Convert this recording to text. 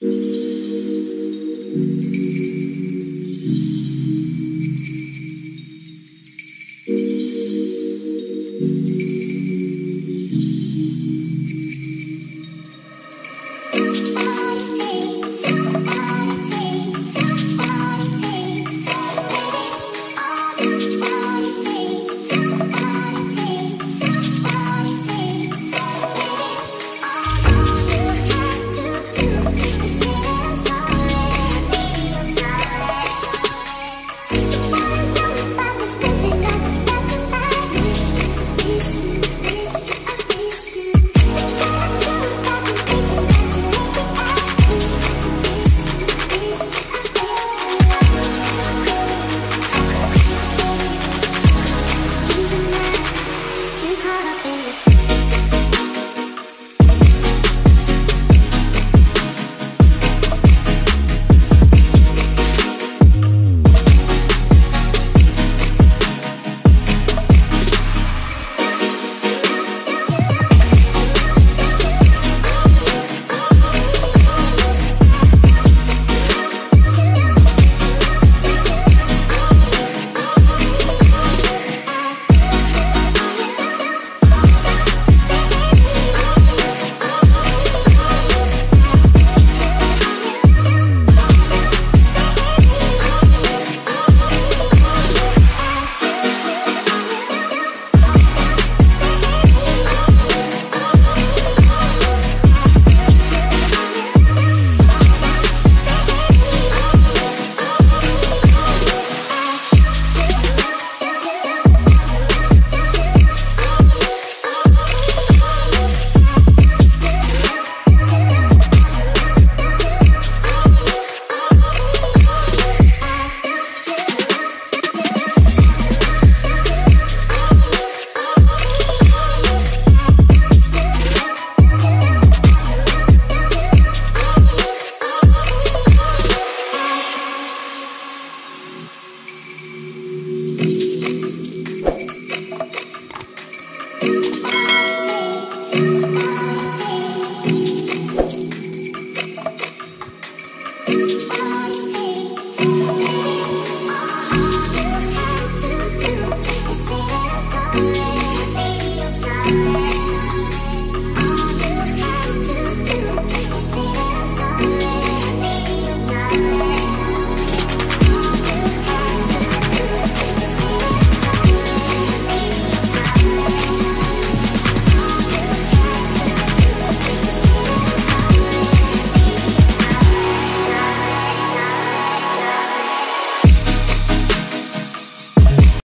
Música